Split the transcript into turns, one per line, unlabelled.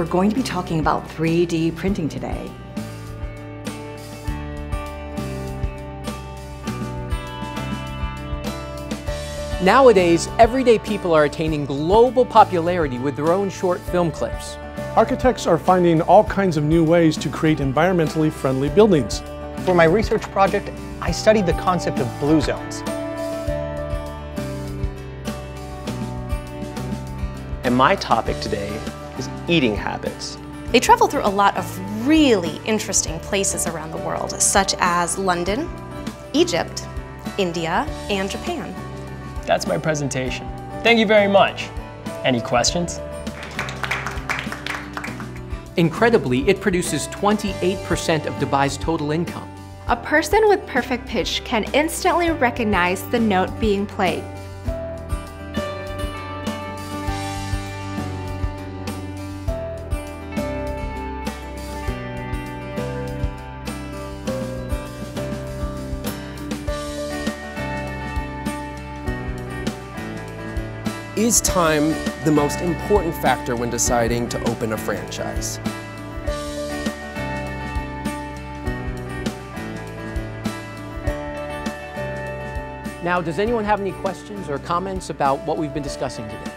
we're going to be talking about 3D printing today.
Nowadays, everyday people are attaining global popularity with their own short film clips.
Architects are finding all kinds of new ways to create environmentally friendly buildings.
For my research project, I studied the concept of blue zones.
And my topic today is eating habits.
They travel through a lot of really interesting places around the world, such as London, Egypt, India, and Japan.
That's my presentation. Thank you very much. Any questions?
Incredibly, it produces 28% of Dubai's total income.
A person with perfect pitch can instantly recognize the note being played.
Is time the most important factor when deciding to open a franchise?
Now, does anyone have any questions or comments about what we've been discussing today?